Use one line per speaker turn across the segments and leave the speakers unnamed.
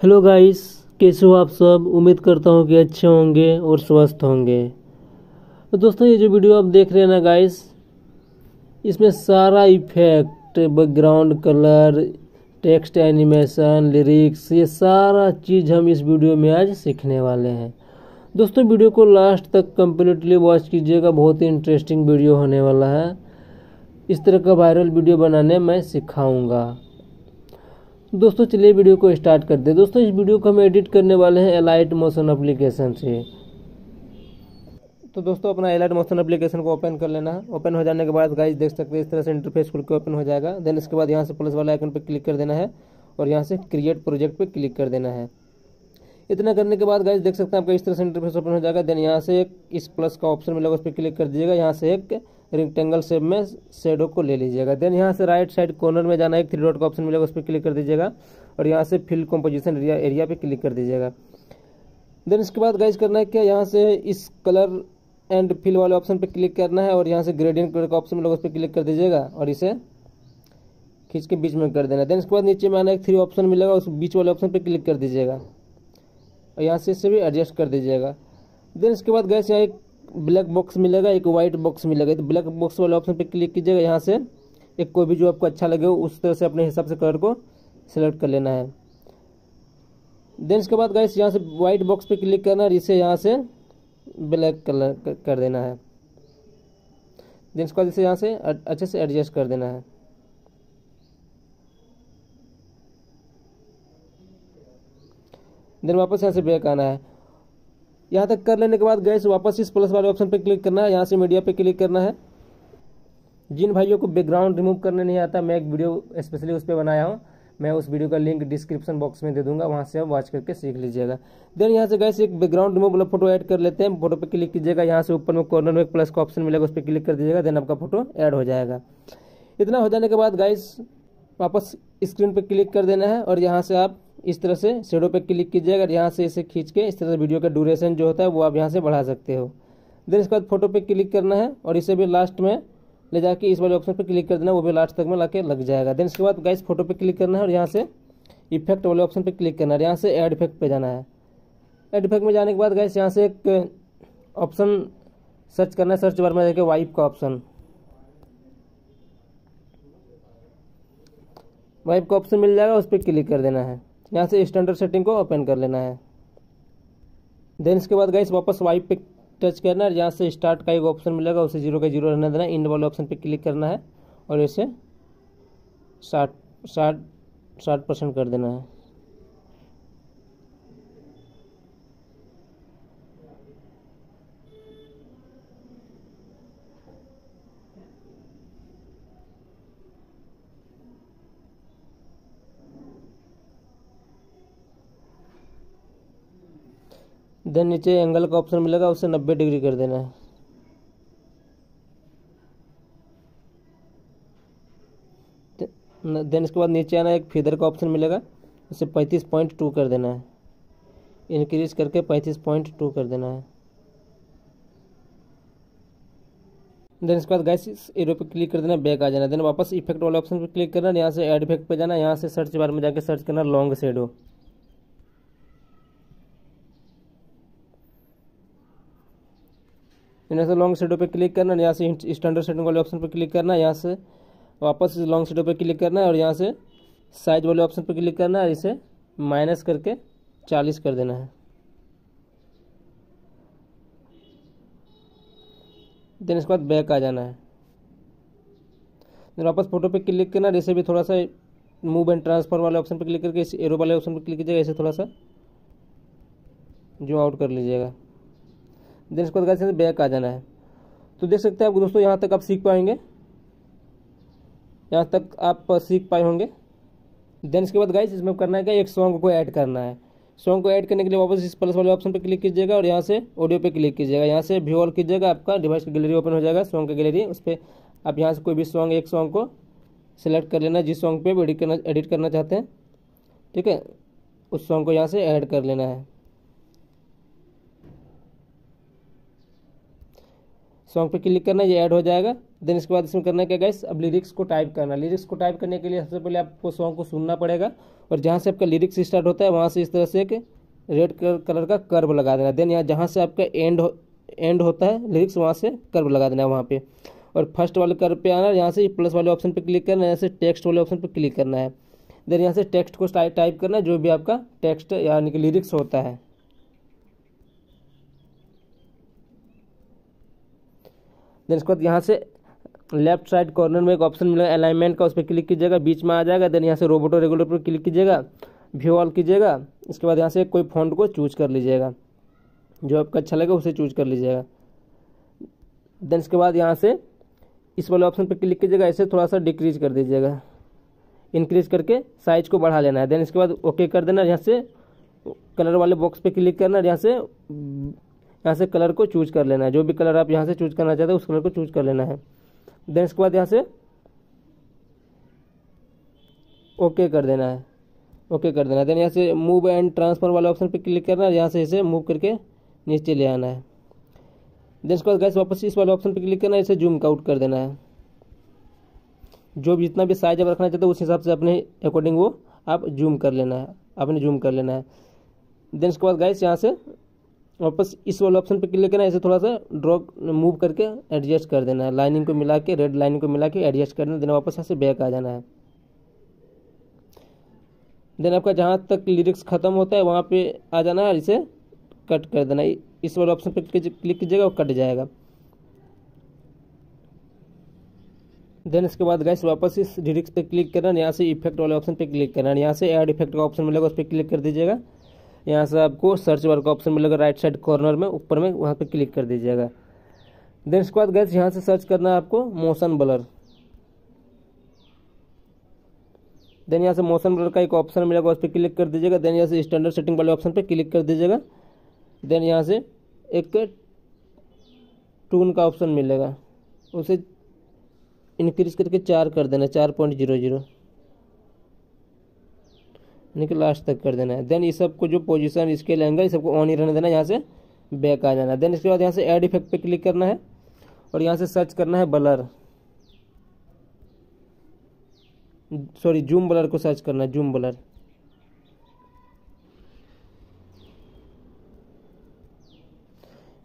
Hello guys, कैसे हो आप सब? उम्मीद करता हूँ कि अच्छे होंगे और स्वस्थ होंगे। तो दोस्तों, ये जो वीडियो आप देख रहे हैं ना गाइस, इसमें सारा effect background colour text animation lyrics ये सारा चीज़ हम इस वीडियो में आज सीखने वाले हैं। दोस्तों, वीडियो को लास्ट तक कम्प्लीटली वॉच कीजिएगा, बहुत ही इंटरेस्टिंग वीडियो होने वाला है। इस तरह का वायरल वीडियो बनाने मैं सिखाऊँगा। दोस्तों, चलिए वीडियो को स्टार्ट करते हैं। दोस्तों, इस वीडियो को हम एडिट करने वाले हैं एलाइट मोशन अप्लीकेशन से। तो दोस्तों, अपना एलाइट मोशन एप्लीकेशन को ओपन कर लेना। है ओपन हो जाने के बाद गाइस देख सकते हैं, इस तरह से इंटरफेस खुल के ओपन हो जाएगा। देन इसके बाद यहाँ से प्लस वाला आइकन पर क्लिक कर देना है और यहाँ से क्रिएट प्रोजेक्ट पर क्लिक कर देना है। इतना करने के बाद गाइस देख सकते हैं आपका इस तरह से इंटरफेस ओपन हो जाएगा। देन यहाँ से एक इस प्लस का ऑप्शन मिलेगा, उस पर क्लिक कर दीजिएगा। यहाँ से एक रेक्टेंगल शेप में शेडो को ले लीजिएगा। देन यहाँ से राइट साइड कॉर्नर में जाना एक थ्री डॉट का ऑप्शन मिलेगा, उस पर क्लिक कर दीजिएगा और यहाँ से फिल कॉम्पोजिशन एरिया एरिया पे क्लिक कर दीजिएगा। देन इसके बाद गाइज़ करना है क्या? यहाँ से इस कलर एंड फिल वाले ऑप्शन पे क्लिक करना है और यहाँ से ग्रेडियंट कलर का ऑप्शन मिलेगा, उस पर क्लिक कर दीजिएगा और इसे खींच के बीच में कर देना। देन इसके बाद नीचे में आना एक थ्री ऑप्शन मिलेगा, उस बीच वाले ऑप्शन पर क्लिक कर दीजिएगा और यहाँ से इसे भी एडजस्ट कर दीजिएगा। देन इसके बाद गैस यहाँ एक ब्लैक बॉक्स मिलेगा, एक वाइट बॉक्स मिलेगा। तो ब्लैक बॉक्स वाले ऑप्शन पर क्लिक कीजिएगा यहाँ से। एक कोई भी जो आपको अच्छा लगे उस तरह से अपने हिसाब से कलर को सिलेक्ट कर लेना है। देन इसके बाद गैस यहाँ से वाइट बॉक्स पे क्लिक करना है इसे यहाँ से ब्लैक कलर कर देना है। देन इसके बाद इसे यहाँ से अच्छे से एडजस्ट कर देना है। देन वापस यहाँ से बैक आना है। यहाँ तक कर लेने के बाद गैस वापस इस प्लस वाले ऑप्शन पर क्लिक करना है। यहाँ से मीडिया पर क्लिक करना है। जिन भाइयों को बैकग्राउंड रिमूव करने नहीं आता, मैं एक वीडियो स्पेशली उस पर बनाया हूँ। मैं उस वीडियो का लिंक डिस्क्रिप्शन बॉक्स में दे दूँगा, वहाँ से आप वॉच करके सीख लीजिएगा। देन यहाँ से गैस एक बैकग्राउंड रिमूव वाला फ़ोटो ऐड कर लेते हैं। फ़ोटो पे क्लिक कीजिएगा, यहाँ से ऊपर में कॉर्नर में एक प्लस का ऑप्शन मिलेगा, उस पर क्लिक कर दीजिएगा देन आपका फ़ोटो ऐड हो जाएगा। इतना हो जाने के बाद गाइस वापस स्क्रीन पर क्लिक कर देना है और यहाँ से आप इस तरह से शेडो पे क्लिक कीजिएगा और यहाँ से इसे खींच के इस तरह से वीडियो का ड्यूरेशन जो होता है, वो आप यहाँ से बढ़ा सकते हो। देन इसके बाद फ़ोटो पे क्लिक करना है और इसे भी लास्ट में ले जाके इस वाले ऑप्शन पे क्लिक कर देना, वो भी लास्ट तक में लाके लग जाएगा। देन इसके बाद गाइस फ़ोटो पे क्लिक करना है और यहाँ से इफ़ेक्ट वाले ऑप्शन पे क्लिक करना है। यहाँ से एड इफ़ेक्ट पे जाना है। एड इफ़ेक्ट में जाने के बाद गाइस यहाँ से एक ऑप्शन सर्च करना है। सर्च बार में जाके वाइप का ऑप्शन वाइप का ऑप्शन मिल जाएगा, उस पर क्लिक कर देना है। यहाँ से स्टैंडर्ड सेटिंग को ओपन कर लेना है। देन इसके बाद गाइस वापस वाइप पे टच करना है। यहाँ से स्टार्ट का एक ऑप्शन मिलेगा, उसे ज़ीरो का ज़ीरो रहने देना इंड वाले ऑप्शन पे क्लिक करना है और इसे साठ साठ साठ परसेंट कर देना है। देन नीचे एंगल का ऑप्शन मिलेगा, उसे नब्बे डिग्री कर देना है। देन इसके बाद नीचे आना, एक फीदर का ऑप्शन मिलेगा, उसे पैंतीस पॉइंट टू कर देना है। इंक्रीज करके पैंतीस पॉइंट टू कर देना है। देन इसके बाद गैस एरो पे क्लिक कर देना बैक आ जाना। देन वापस इफ़ेक्ट वाले ऑप्शन पे क्लिक करना, यहाँ से एड इफ़ेक्ट पे जाना, यहाँ से सर्च बार में जाके सर्च करना लॉन्ग शेडो यहाँ से लॉन्ग शेडो पे क्लिक करना यहाँ से स्टैंडर्ड सेटिंग वाले ऑप्शन पे क्लिक करना यहाँ से वापस लॉन्ग शेडो पे क्लिक करना है और यहाँ से साइज़ वाले ऑप्शन पे क्लिक करना है इसे माइनस करके चालीस कर देना है। देन इसके बाद बैक आ जाना है। देन वापस फ़ोटो पे क्लिक करना जैसे भी थोड़ा सा मूव एंड ट्रांसफ़र वाले ऑप्शन पे क्लिक करके, इस एरो वाले ऑप्शन पे क्लिक कीजिएगा ऐसे थोड़ा सा जो आउट कर लीजिएगा। देन इसके बाद से बैक आ जाना है। तो देख सकते हैं आप दोस्तों, यहाँ तक आप सीख पाएँगे। यहाँ तक आप सीख पाए होंगे। देन इसके बाद गाइस इसमें करना है क्या एक सॉन्ग को ऐड करना है। सॉन्ग को ऐड करने के लिए वापस इस प्लस वाले ऑप्शन पर क्लिक कीजिएगा और यहाँ से ऑडियो पे क्लिक कीजिएगा। यहाँ से व्यू ऑल कीजिएगा, आपका डिवाइस की गैलरी ओपन हो जाएगा सॉन्ग की गैलरी उस पर आप यहाँ से कोई भी सॉन्ग एक सॉन्ग को सिलेक्ट कर लेना, जिस सॉन्ग पे एडिट करना एडिट करना चाहते हैं। ठीक है? उस सॉन्ग को यहाँ से ऐड कर लेना है। सॉन्ग पे क्लिक करना ये ऐड हो जाएगा। देन इसके बाद इसमें करना क्या गाइस अब लिरिक्स को टाइप करना। लिरिक्स को टाइप करने के लिए सबसे पहले आपको सॉन्ग को सुनना पड़ेगा और जहाँ से आपका लिरिक्स स्टार्ट होता है वहाँ से इस तरह से एक रेड कलर का कर्व लगा देना। देन यहाँ जहाँ से आपका एंड हो, एंड होता है लिरिक्स वहाँ से कर्व लगा देना है वहाँ पर और फ़र्स्ट वाले कर्व पे आना यहाँ से प्लस वाले ऑप्शन पर क्लिक करना है यहाँ से टेक्स्ट वाले ऑप्शन पर क्लिक करना है। देन यहाँ से टेक्स्ट को टाइप करना जो भी आपका टेक्स्ट यानी कि लिरिक्स होता है। देन इसके बाद यहाँ से लेफ़्ट साइड कॉर्नर में एक ऑप्शन मिलेगा अलाइनमेंट का उस पर क्लिक कीजिएगा, बीच में आ जाएगा देन यहाँ से रोबोटो रेगुलर पर क्लिक कीजिएगा व्यू ऑल कीजिएगा, इसके बाद यहाँ से कोई फॉन्ट को चूज़ कर लीजिएगा। जो आपका अच्छा लगे उसे चूज़ कर लीजिएगा। देन इसके बाद यहाँ से इस वाले ऑप्शन पर क्लिक कीजिएगा, इसे थोड़ा सा डिक्रीज कर दीजिएगा। इंक्रीज करके साइज़ को बढ़ा लेना है। देन इसके बाद ओके कर देना, यहाँ से कलर वाले बॉक्स पे क्लिक करना, यहाँ से यहाँ से कलर को चूज़ कर लेना है। जो भी कलर आप यहाँ से चूज़ करना चाहते हैं, उस कलर को चूज़ कर लेना है। देन इसके बाद यहाँ से ओके कर देना है। ओके कर देना है। देन यहाँ से मूव एंड ट्रांसफ़र वाले ऑप्शन पे क्लिक करना है। यहाँ से इसे मूव करके नीचे ले आना है। देन इसके बाद गैस वापस इस वाले ऑप्शन पे क्लिक करना है। इसे जूम आउट कर देना है। जो भी जितना भी साइज़ आप रखना चाहते हो, उस हिसाब से अपने अकॉर्डिंग वो आप जूम कर लेना है। आपने जूम कर लेना है। देन इसके बाद गैस यहाँ से वापस इस वाले ऑप्शन पे क्लिक करना है इसे थोड़ा सा ड्रॉ मूव करके एडजस्ट कर देना है। लाइनिंग को मिला के रेड लाइनिंग को मिला के एडजस्ट कर देना वापस यहाँ से बैक आ जाना है। देन आपका जहाँ तक लिरिक्स खत्म होता है, वहाँ पे आ जाना है और इसे कट कर देना। इस वाले ऑप्शन पर क्लिक कीजिएगा और कट जाएगा। देन इसके बाद गैस वापस इस लिरिक्स पे क्लिक करना, यहाँ से इफ़ेक्ट वाले ऑप्शन पे क्लिक करना। यहाँ से ऐड इफ़ेक्ट का ऑप्शन मिलेगा, उस पर क्लिक कर दीजिएगा। यहाँ से आपको सर्च वर्क का ऑप्शन मिलेगा राइट साइड कॉर्नर में, ऊपर में, वहाँ पे क्लिक कर दीजिएगा। देन इसके बाद गैस यहाँ से सर्च करना है आपको मोशन ब्लर देन यहाँ से मोशन ब्लर का एक ऑप्शन मिलेगा, उस पर क्लिक कर दीजिएगा। देन यहाँ से स्टैंडर्ड सेटिंग वाले ऑप्शन पर क्लिक कर दीजिएगा। देन यहाँ से एक टून का ऑप्शन मिलेगा। उसे इंक्रीज करके चार कर देना, चार पॉइंट ज़ीरो ज़ीरो कि लास्ट तक कर देना है। देन इस सबको जो पोजीशन लेंगे इस सबको ऑन ही रहने देना यहाँ से बैक आ जाना देन इसके बाद यहाँ से ऐड इफ़ेक्ट पे क्लिक करना है और यहाँ से सर्च करना है ब्लर सॉरी जूम ब्लर को सर्च करना है जूम ब्लर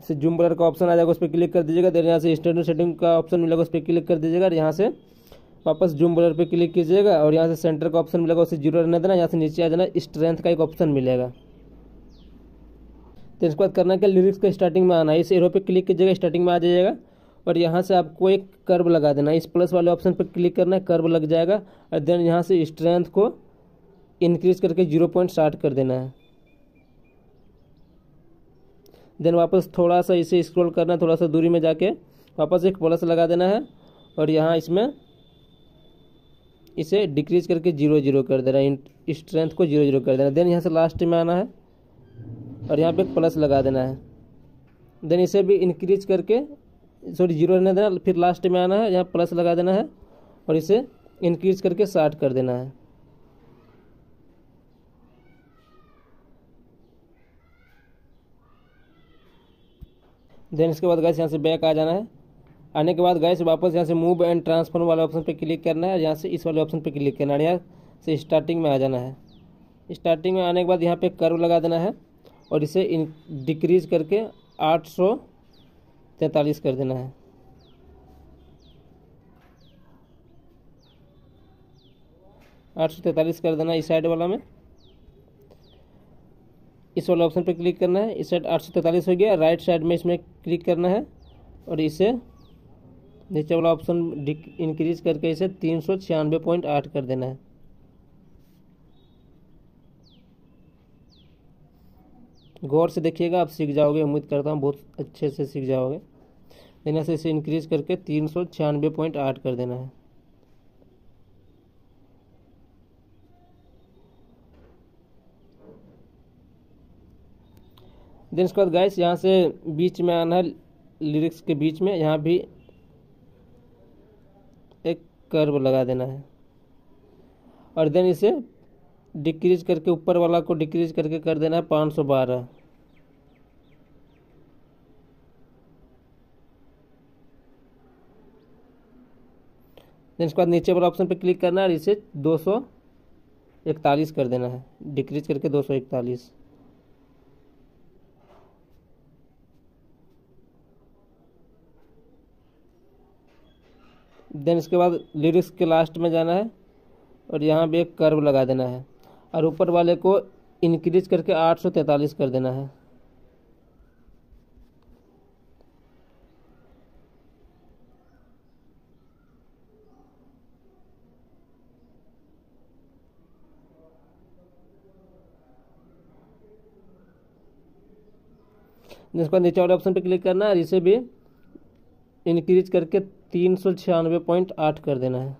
से जूम ब्लर का ऑप्शन आ जाएगा, उस पर क्लिक कर दीजिएगा। देन यहाँ से स्टैंडर्ड सेटिंग का ऑप्शन मिलेगा, उस पर क्लिक कर दीजिएगा और यहाँ से वापस जूम ब्लर पे क्लिक कीजिएगा और यहाँ से सेंटर का ऑप्शन मिलेगा, उसे ज़ीरो रहने देना, यहाँ से नीचे आ जाना स्ट्रेंथ का एक ऑप्शन मिलेगा। तो इसके बाद करना क्या लिरिक्स का स्टार्टिंग में आना है। इस एरो पे क्लिक कीजिएगा स्टार्टिंग में आ जाइएगा और यहाँ से आपको एक कर्व लगा देना इस प्लस वाले ऑप्शन पर क्लिक करना है कर्व लग जाएगा और देन यहाँ से स्ट्रेंथ को इंक्रीज करके ज़ीरो पॉइंट स्टार्ट कर देना है। देन वापस थोड़ा सा इसे स्क्रॉल करना है, थोड़ा सा दूरी में जाके वापस एक प्लस लगा देना है और यहाँ इसमें इसे डिक्रीज करके ज़ीरो ज़ीरो कर देना है स्ट्रेंथ को ज़ीरो ज़ीरो कर देना। देन यहाँ से लास्ट में आना है और यहाँ पे प्लस लगा देना है। देन इसे भी इंक्रीज करके सॉरी ज़ीरो रहने देना, फिर लास्ट में आना है, यहाँ प्लस लगा देना है और इसे इंक्रीज करके साठ कर देना है। देन इसके बाद गैस यहाँ से बैक आ जाना है। आने के बाद गैस वापस यहाँ से मूव एंड ट्रांसफ़र वाले ऑप्शन पे क्लिक करना है। यहाँ से इस वाले ऑप्शन पे क्लिक करना है। यहाँ से स्टार्टिंग में आ जाना है। स्टार्टिंग में आने के बाद यहाँ पे कर्व लगा देना है और इसे डिक्रीज करके आठ सौ तैंतालीस कर देना है। आठ सौ तैंतालीस कर देना इस साइड वाला में। इस वाले ऑप्शन पे क्लिक करना है। इस साइड आठ सौ तैंतालीस हो गया। राइट साइड में इसमें क्लिक करना है और इसे नीचे वाला ऑप्शन इंक्रीज करके इसे तीन सौ छियानवे पॉइंट आठ कर देना है। गौर से देखिएगा, आप सीख जाओगे। उम्मीद करता हूँ बहुत अच्छे से सीख जाओगे। देने से इसे इंक्रीज करके तीन सौ छियानवे पॉइंट आठ कर देना है। देन उसके बाद गैस यहाँ से बीच में आना है लिरिक्स के बीच में। यहाँ भी कर्व लगा देना है। और देन इसे डिक्रीज करके ऊपर वाला को डिक्रीज करके कर देना है पाँच सौ बारह। देन इसके बाद नीचे वाला ऑप्शन पर क्लिक करना है और इसे दो सौ इकतालीस कर देना है। डिक्रीज करके दो सौ इकतालीस। देन इसके बाद लिरिक्स के लास्ट में जाना है और यहाँ भी एक कर्व लगा देना है और ऊपर वाले को इंक्रीज करके आठ सौ तैंतालीस कर देना है। जिसके बाद नीचे वाले ऑप्शन पे क्लिक करना है और इसे भी इंक्रीज करके तीन सौ छियानवे पॉइंट आठ कर देना है।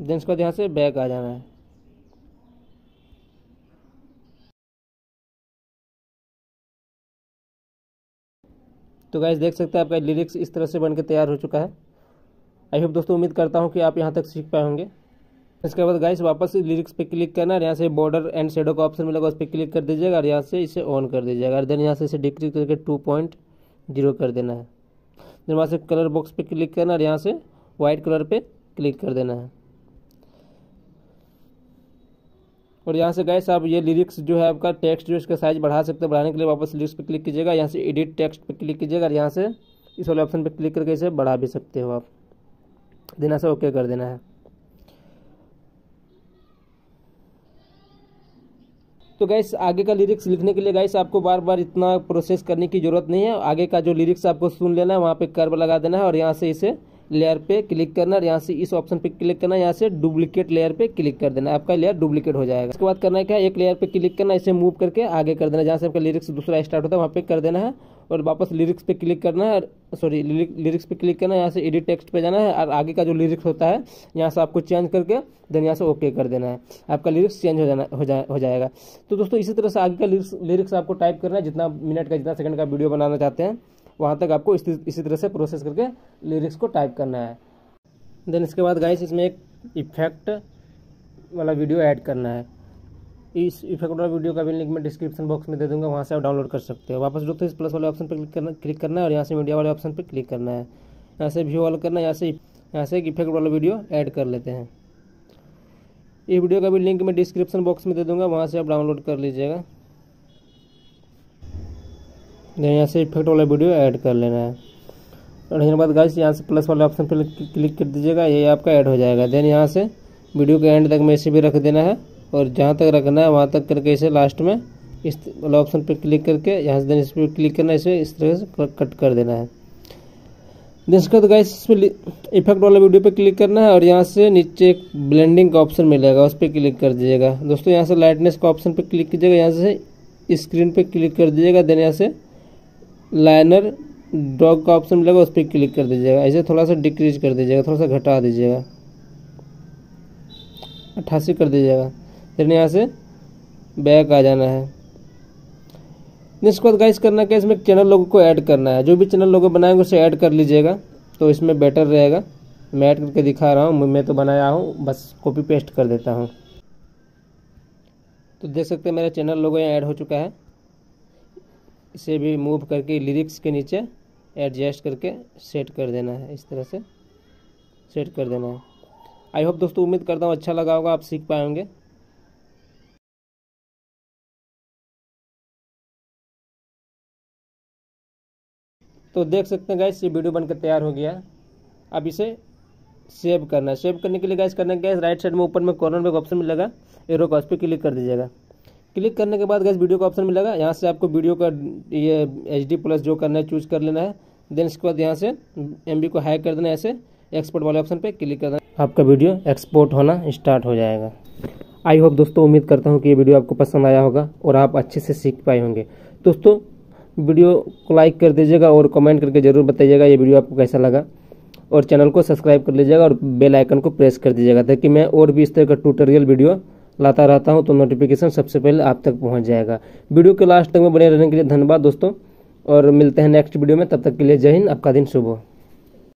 देन इसके बाद यहाँ से बैक आ जाना है। तो गाइज़ देख सकते हैं आपका लिरिक्स इस तरह से बन के तैयार हो चुका है। आई होप दोस्तों, उम्मीद करता हूँ कि आप यहाँ तक सीख पाए होंगे। इसके बाद गाइस वापस लिरिक्स पे क्लिक करना और यहाँ से बॉर्डर एंड शेडो का ऑप्शन मिलेगा, उस पर क्लिक कर दीजिएगा और यहाँ से इसे ऑन कर दीजिएगा। और देन यहाँ से इसे डिक्रीज करके टू पॉइंट ज़ीरो कर देना है। देन वहाँ से कलर बॉक्स पे क्लिक करना और यहाँ से वाइट कलर पे क्लिक कर देना है। और यहाँ से गैस आप ये लिरिक्स जो है आपका टेक्स्ट जो इसका साइज़ बढ़ा सकते हैं, बढ़ाने के लिए वापस लिरिक्स पे क्लिक कीजिएगा, यहाँ से एडिट टेक्स्ट पे क्लिक कीजिएगा और यहाँ से इस वाले ऑप्शन पे क्लिक करके इसे बढ़ा भी सकते हो आप। देना से ओके कर देना है। तो गैस आगे का लिरिक्स लिखने के लिए गैस आपको बार बार इतना प्रोसेस करने की ज़रूरत नहीं है। आगे का जो लिरिक्स आपको सुन लेना है, वहाँ पे कर्व लगा देना है और यहाँ से इसे लेयर पे क्लिक करना और यहाँ से इस ऑप्शन पे क्लिक करना यहाँ से डुप्लीकेट लेयर पे क्लिक कर देना आपका लेयर डुप्लीकेट हो जाएगा। इसके बाद करना है क्या? एक लेयर पे क्लिक करना इसे मूव करके आगे कर देना जहाँ से आपका लिरिक्स दूसरा स्टार्ट होता है, वहाँ पे कर देना है। और वापस लिरिक्स पे क्लिक करना है सॉरी लिरिक्स पे क्लिक करना है यहाँ से एडिट टेक्स्ट पे जाना है और आगे का जो लिरिक्स होता है यहाँ से आपको चेंज करके देन यहाँ से ओके कर देना है। आपका लिरिक्स चेंज हो जाना हो, जा, हो जाएगा। तो दोस्तों इसी तरह से आगे का लिरिक्स लिरिक्स आपको टाइप करना है जितना मिनट का जितना सेकंड का वीडियो बनाना चाहते हैं वहाँ तक आपको इसी तरह से प्रोसेस करके लिरिक्स को टाइप करना है। देन इसके बाद गाइस इसमें एक इफ़ेक्ट वाला वीडियो ऐड करना है। इस इफ़ेक्ट वाला वीडियो का भी लिंक मैं डिस्क्रिप्शन बॉक्स में दे दूँगा, वहाँ से आप डाउनलोड कर सकते हो। वापस दोस्तों इस प्लस वाले ऑप्शन पर क्लिक करना क्लिक करना है और यहाँ से मीडिया वाले ऑप्शन पर क्लिक करना है। यहाँ से व्यू वाला करना है, यहाँ से यहाँ से एक इफ़ेक्ट वाला वीडियो ऐड कर लेते हैं। ये वीडियो का भी लिंक मैं डिस्क्रिप्शन बॉक्स में दे दूँगा, वहाँ से आप डाउनलोड कर लीजिएगा। यहाँ से इफ़ेक्ट वाला वीडियो ऐड कर लेना है। और के बाद गाइस यहाँ से प्लस वाले ऑप्शन पर क्लिक कर दीजिएगा, ये आपका ऐड हो जाएगा। देन यहाँ से वीडियो के एंड तक में इसे भी रख देना है। और जहाँ तक रखना है, वहाँ तक करके इसे लास्ट में इस वाला ऑप्शन पर क्लिक करके, यहाँ से देन इस पर क्लिक करना, इसे इस तरह से कट कर देना है। देन इसके बाद गाइस इसमें इफ़ेक्ट वाला वीडियो पे क्लिक करना है और यहाँ से नीचे एक ब्लेंडिंग का ऑप्शन मिलेगा, उस पर क्लिक कर दीजिएगा। दोस्तों, यहाँ से लाइटनेस का ऑप्शन पर क्लिक कीजिएगा, यहाँ से स्क्रीन पर क्लिक कर दीजिएगा देन यहाँ से लाइनर डॉग का ऑप्शन मिलेगा, उस पर क्लिक कर दीजिएगा। ऐसे थोड़ा सा डिक्रीज कर दीजिएगा, थोड़ा सा घटा दीजिएगा। अट्ठासी कर दीजिएगा। फिर यहाँ से बैक आ जाना है। इसके बाद गाइस करना क्या? इसमें चैनल लोगों को ऐड करना है। जो भी चैनल लोगो बनाएँगे उसे ऐड कर लीजिएगा। तो इसमें बेटर रहेगा। मैं ऐड करके दिखा रहा हूँ। मैं तो बनाया हूँ। बस कॉपी पेस्ट कर देता हूँ। तो देख सकते हैं मेरा चैनल लोगो यहाँ ऐड हो चुका है। इसे भी मूव करके लिरिक्स के नीचे एडजस्ट करके सेट कर देना है। इस तरह से सेट कर देना है। आई होप दोस्तों उम्मीद करता हूँ अच्छा लगा होगा। आप सीख पाए तो देख सकते हैं गैस ये वीडियो बनकर तैयार हो गया। अब इसे सेव करना है। सेव करने के लिए गैस करना गैस राइट साइड में ऊपर में कॉर्नर में ऑप्शन मिलेगा। एरो का उस पर क्लिक कर दीजिएगा। क्लिक करने के बाद गैस वीडियो का ऑप्शन मिलेगा। यहाँ से आपको वीडियो का ये एच डी प्लस जो करना है चूज़ कर लेना है। देन इसके बाद यहाँ से एमबी को हाई कर देना है ऐसे। एक्सपोर्ट वाले ऑप्शन पे क्लिक कर देना आपका वीडियो एक्सपोर्ट होना स्टार्ट हो जाएगा। आई होप दोस्तों, उम्मीद करता हूँ कि ये वीडियो आपको पसंद आया होगा और आप अच्छे से सीख पाए होंगे। दोस्तों वीडियो को लाइक कर दीजिएगा और कमेंट करके ज़रूर बताइएगा ये वीडियो आपको कैसा लगा। और चैनल को सब्सक्राइब कर लीजिएगा और बेल आइकन को प्रेस कर दीजिएगा ताकि मैं और भी इस तरह का ट्यूटोरियल वीडियो लाता रहता हूँ तो नोटिफिकेशन सबसे पहले आप तक पहुँच जाएगा। वीडियो के लास्ट तक में बने रहने के लिए धन्यवाद दोस्तों और मिलते हैं नेक्स्ट वीडियो में, तब तक के लिए जय हिंद, आपका दिन शुभ हो।